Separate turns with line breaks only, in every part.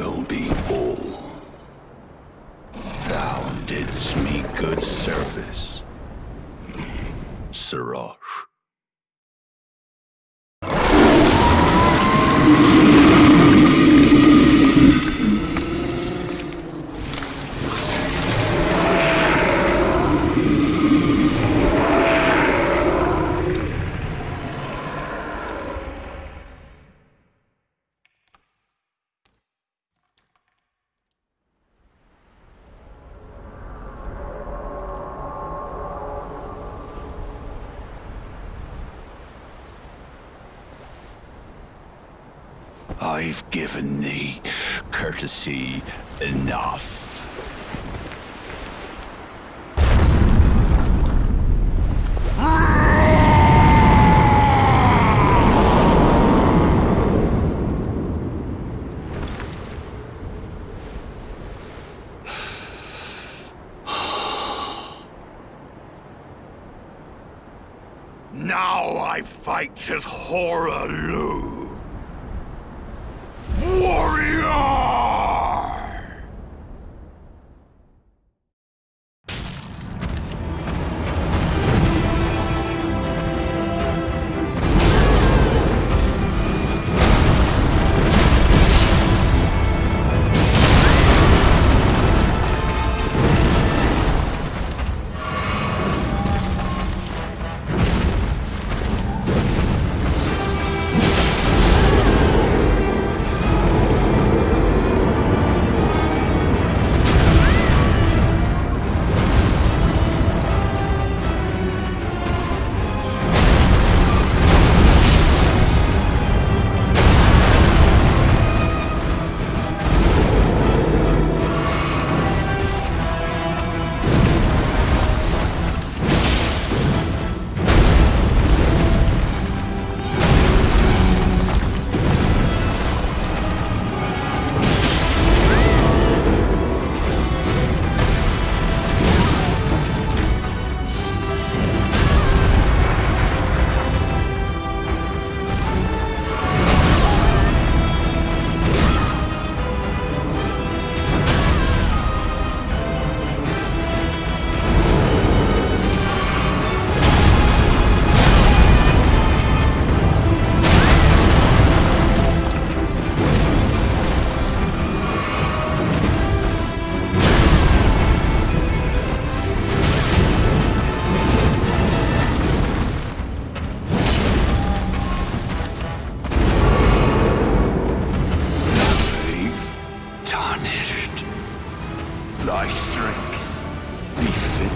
will be whole. Thou didst me good service, Serosh. I've given thee courtesy enough. Now I fight as Hoarah Loux.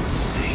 Tarnished.